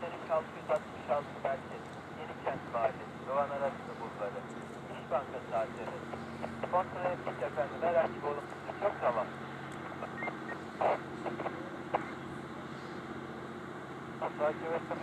Teknik 666 merkez, Yenikent Mahallesi, Doğan Araslı Bulvarı, İş Bankası ATV. Kontrol ettik efendim, herhangi bir olumsuzluk yok tamam. Takip ettim.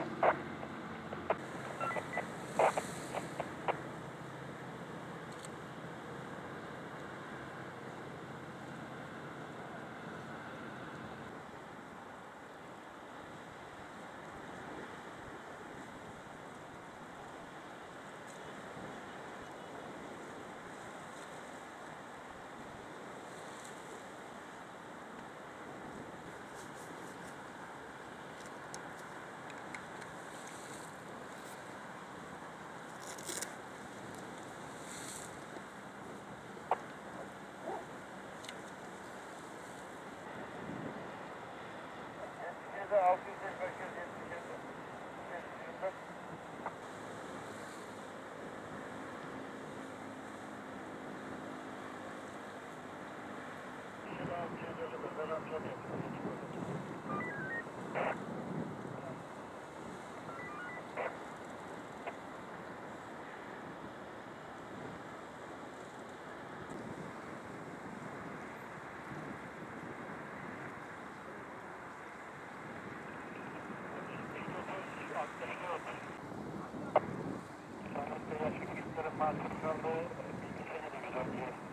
Martin Norwood, 27 Division, yes.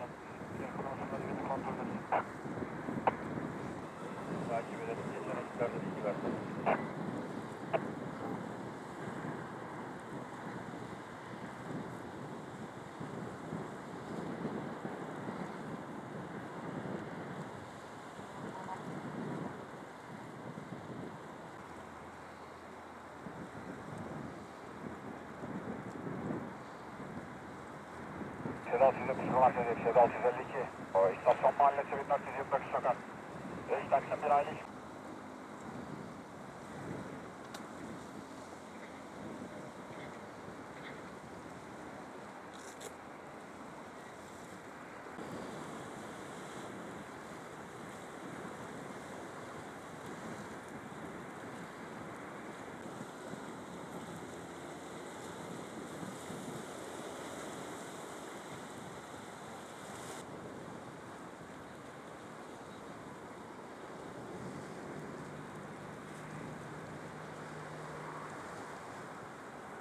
Sedat 109 Merkezi, Sedat 152. O istasyon mahallesi 1425 sokak. Taksim bir aile